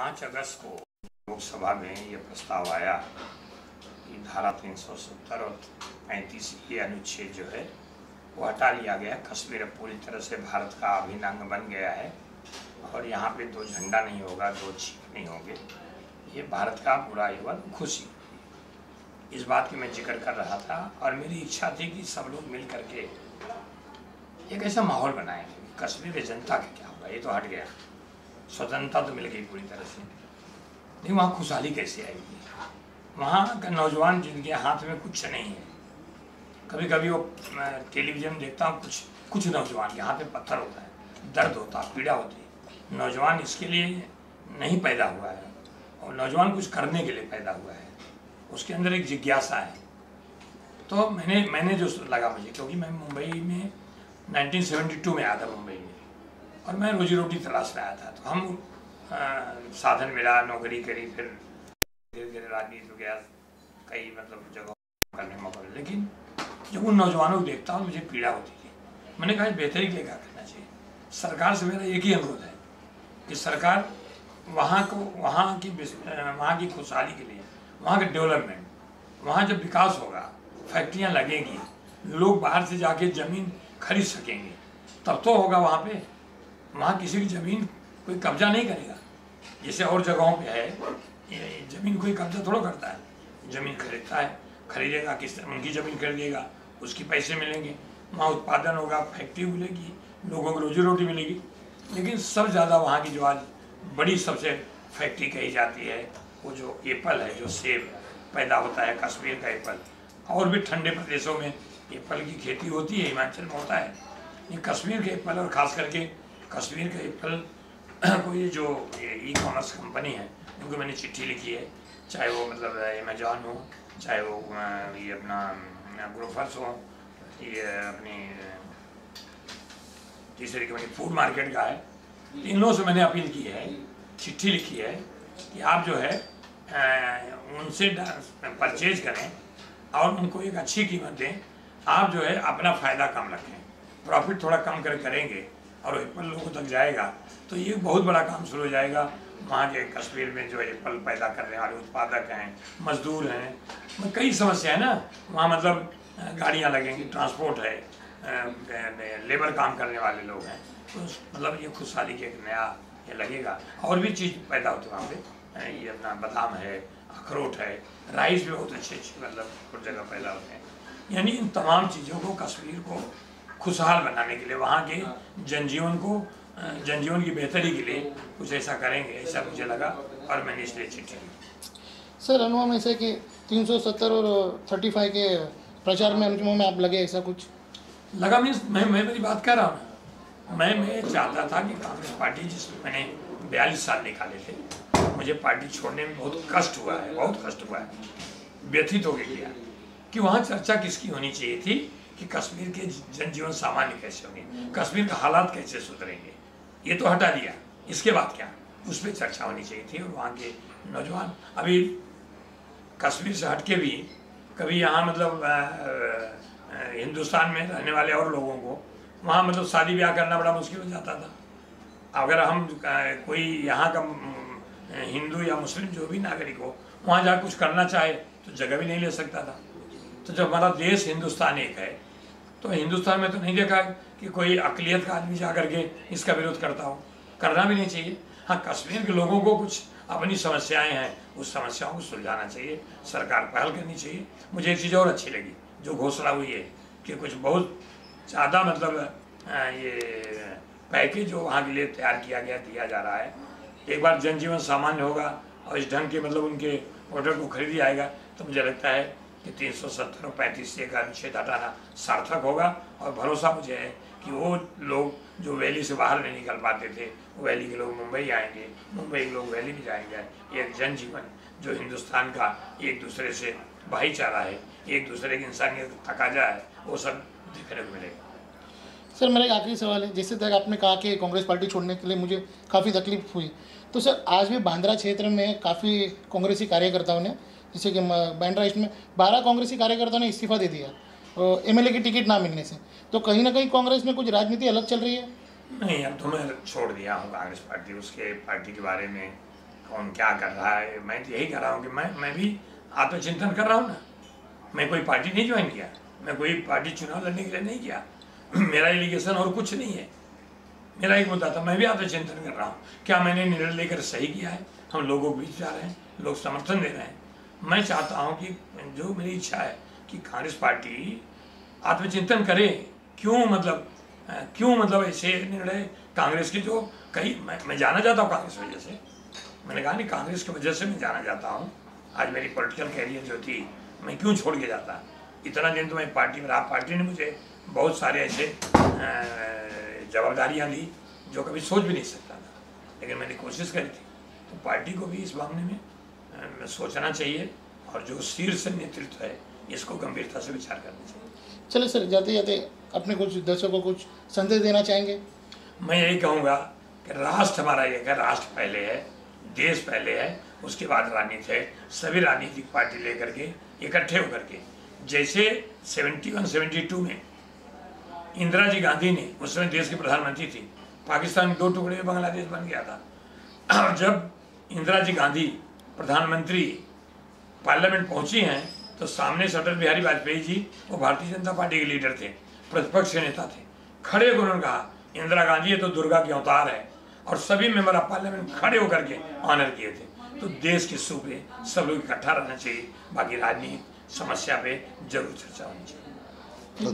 पाँच अगस्त को लोकसभा में ये प्रस्ताव आया कि धारा तीन सौ सत्तर और पैंतीस ये अनुच्छेद जो है, वो हटा लिया गया। कश्मीर पूरी तरह से भारत का अभिन्न बन गया है और यहाँ पे दो झंडा नहीं होगा, दो छीक नहीं होंगे। ये भारत का पूरा एवं खुशी। इस बात की मैं ज़िक्र कर रहा था और मेरी इच्छा थी कि सब लोग मिल करके एक ऐसा माहौल बनाएँगे कश्मीर जनता का क्या होगा ये तो हट गया। स्वतंत्रता तो मिल गई पूरी तरह से। नहीं, वहाँ खुशहाली कैसे आएगी? वहाँ का नौजवान जिनके हाथ में कुछ नहीं है। कभी कभी वो, मैं टेलीविज़न देखता हूँ, कुछ कुछ नौजवान के हाथ में पत्थर होता है, दर्द होता है, पीड़ा होती है। नौजवान इसके लिए नहीं पैदा हुआ है और नौजवान कुछ करने के लिए पैदा हुआ है। उसके अंदर एक जिज्ञासा है। तो मैंने मैंने जो लगा मुझे, क्योंकि मैं मुंबई में 1972 में आया था मुंबई में। और मैं रोजी रोटी तलाश आया था तो हम आ, साधन मिला नौकरी करी फिर धीरे धीरे राजनीति हो गया कई मतलब जगहों करने मौका लेकिन जब उन नौजवानों को देखता हूँ मुझे पीड़ा होती थी। मैंने कहा बेहतरी के लिए क्या करना चाहिए? सरकार से मेरा एक ही अनुरोध है कि सरकार वहाँ को वहाँ की वहाँ की खुशहाली के लिए वहाँ का डेवलपमेंट वहाँ जब विकास होगा फैक्ट्रियाँ लगेंगी लोग बाहर से जाके ज़मीन खरीद सकेंगे तब तो होगा वहाँ पे वहाँ किसी की ज़मीन कोई कब्जा नहीं करेगा। जैसे और जगहों पे है ज़मीन कोई कब्जा थोड़ा करता है। ज़मीन खरीदता है, खरीदेगा, किस उनकी ज़मीन खरीदेगा, उसकी पैसे मिलेंगे, वहाँ उत्पादन होगा, फैक्ट्री मिलेगी, लोगों को रोजी रोटी मिलेगी। लेकिन सब ज़्यादा वहाँ की जो आज बड़ी सबसे फैक्ट्री कही जाती है, वो जो एप्पल है, जो सेब पैदा होता है, कश्मीर का एप्पल, और भी ठंडे प्रदेशों में एप्पल की खेती होती है, हिमाचल में होता है। ये कश्मीर के एप्पल और ख़ास करके कश्मीर का को ये जो ई कॉमर्स कंपनी है, उनको मैंने चिट्ठी लिखी है। चाहे वो मतलब अमेजॉन हो, चाहे वो ये अपना ग्रोफर्स हो, ये अपनी तीसरी कंपनी फ़ूड मार्केट का है, इन लोगों से मैंने अपील की है, चिट्ठी लिखी है कि आप जो है उनसे परचेज करें और उनको एक अच्छी कीमत दें। आप जो है, अपना फ़ायदा कम रखें। प्रॉफिट थोड़ा कम कर, करेंगे। और एप्पल लोगों तक जाएगा। तो ये बहुत बड़ा काम शुरू हो जाएगा। वहाँ के कश्मीर में जो एप्पल पैदा करने वाले उत्पादक हैं, मजदूर हैं कई समस्या है ना। वहाँ मतलब गाड़ियाँ लगेंगी, ट्रांसपोर्ट है लेबर काम करने वाले लोग हैं। तो मतलब ये खुशहाली के एक नया ये लगेगा। और भी चीज़ पैदा होती है वहाँ पे। ये अपना बादाम है, अखरोट है, राइस भी बहुत अच्छे अच्छे मतलब कुछ जगह पैदा होते हैं। यानी इन तमाम चीज़ों को कश्मीर को खुशहाल बनाने के लिए वहाँ के जनजीवन को जनजीवन की बेहतरी के लिए कुछ ऐसा करेंगे ऐसा मुझे लगा और मैंने इसलिए चिट्ठी ली। सर अनुमान ऐसे कि 370 और 35 के प्रचार में अंतिमों में आप लगे ऐसा कुछ? लगा मीन्स मैं मैं मेरी बात कर रहा हूँ। मैं मैं चाहता था कि कांग्रेस पार्टी जिसमें मैंने बयालीस साल निकाले थे मुझे पार्टी छोड़ने में बहुत कष्ट हुआ है बहुत कष्ट हुआ है व्यथित हो गया कि वहाँ चर्चा किसकी होनी चाहिए थी? कि कश्मीर के जनजीवन सामान्य कैसे होंगे? कश्मीर का हालात कैसे सुधरेंगे? ये तो हटा दिया। इसके बाद क्या? उस पर चर्चा होनी चाहिए थी और वहाँ के नौजवान। अभी कश्मीर से हट के भी कभी यहाँ मतलब हिंदुस्तान में रहने वाले और लोगों को वहाँ मतलब शादी ब्याह करना बड़ा मुश्किल हो जाता था। अगर हम कोई यहाँ का हिंदू या मुस्लिम जो भी नागरिक हो, वहाँ जा कुछ करना चाहे तो जगह भी नहीं ले सकता था। तो जब हमारा देश हिंदुस्तान एक है तो हिंदुस्तान में तो नहीं देखा है कि कोई अकलीत का आदमी जा करके इसका विरोध करता हो। करना भी नहीं चाहिए। हाँ कश्मीर के लोगों को कुछ अपनी समस्याएँ हैं, उस समस्याओं को सुलझाना चाहिए। सरकार पहल करनी चाहिए। मुझे एक चीज़ और अच्छी लगी, जो घोषणा हुई है कि कुछ बहुत ज़्यादा मतलब ये पैकेज जो वहाँ के लिए तैयार किया गया, दिया जा रहा है। एक बार जनजीवन सामान्य होगा और इस ढंग के मतलब उनके ऑर्डर को खरीदी आएगा तो मुझे लगता है कि तीन सौ सत्तर और पैंतीस से का अनुच्छेद हटाना सार्थक होगा। और भरोसा मुझे है कि वो लोग जो वैली से बाहर नहीं निकल पाते थे, वो वैली के लोग मुंबई आएँगे, मुंबई के लोग वैली भी जाएँगे। एक जनजीवन जो हिंदुस्तान का एक दूसरे से भाईचारा है, एक दूसरे की इंसानियत तकाजा है, वो सब देखने को मिलेगा। सर, मेरा एक आखिरी सवाल है। जैसे तक आपने कहा कि कांग्रेस पार्टी छोड़ने के लिए मुझे काफ़ी तकलीफ़ हुई तो सर, आज भी बांद्रा क्षेत्र में काफ़ी कांग्रेसी कार्यकर्ताओं ने, जैसे कि बांद्रा ईस्ट में बारह कांग्रेसी कार्यकर्ताओं ने इस्तीफा दे दिया एम एल की टिकट ना मिलने से। तो कहीं ना कहीं कांग्रेस में कुछ राजनीति अलग चल रही है? नहीं, अब तो मैं छोड़ दिया हूँ कांग्रेस पार्टी, उसके पार्टी के बारे में कौन क्या कर रहा है, मैं तो यही कर रहा हूँ कि मैं मैं भी आत्मचिंतन कर रहा हूँ ना। मैं कोई पार्टी नहीं ज्वाइन किया, मैं कोई पार्टी चुनाव लड़ने के लिए नहीं किया। मेरा एलिगेशन और कुछ नहीं है। मेरा एक मुद्दा था मैं भी आपसे आत्मचिंतन कर रहा हूँ। क्या मैंने निर्णय लेकर सही किया है? हम लोगों के बीच जा रहे हैं लोग समर्थन दे रहे हैं। मैं चाहता हूँ कि जो मेरी इच्छा है कि कांग्रेस पार्टी आत्मचिंतन करे। क्यों मतलब क्यों मतलब ऐसे निर्णय कांग्रेस के जो कई मैं, मैं जाना चाहता हूँ कांग्रेस वजह से। मैंने कहा नहीं कांग्रेस की वजह से मैं जाना चाहता हूँ। आज मेरी पॉलिटिकल कैरियर जो थी मैं क्यों छोड़ के जाता? इतना दिन तो मैं पार्टी में रहा। पार्टी ने मुझे बहुत सारे ऐसे जवाबदारियाँ दी जो कभी सोच भी नहीं सकता था। लेकिन मैंने कोशिश करी थी। तो पार्टी को भी इस मामले में अ, सोचना चाहिए और जो शीर्ष नेतृत्व है इसको गंभीरता से विचार करना चाहिए। चलो सर जाते जाते अपने कुछ दर्शकों को कुछ संदेश देना चाहेंगे? मैं यही कहूँगा कि राष्ट्र हमारा एक है राष्ट्र पहले है देश पहले है उसके बाद राजनीति है सभी राजनीतिक पार्टी लेकर के इकट्ठे होकर के। जैसे 71 72 में इंदिरा जी गांधी ने, उस समय देश की प्रधानमंत्री थी, पाकिस्तान दो टुकड़े में बांग्लादेश बन गया था। और जब इंदिरा जी गांधी प्रधानमंत्री पार्लियामेंट पहुँची हैं तो सामने से अटल बिहारी वाजपेयी जी, वो भारतीय जनता पार्टी के लीडर थे, प्रतिपक्ष के नेता थे। खड़े होकर उन्होंने कहा, इंदिरा गांधी, ये तो दुर्गा के अवतार है। और सभी मेंबर ऑफ़ पार्लियामेंट खड़े होकर के ऑनर किए थे। तो देश के पे सब लोग इकट्ठा रहना चाहिए, बाकी राजनीति समस्या पे ज़रूर चर्चा होनी चाहिए।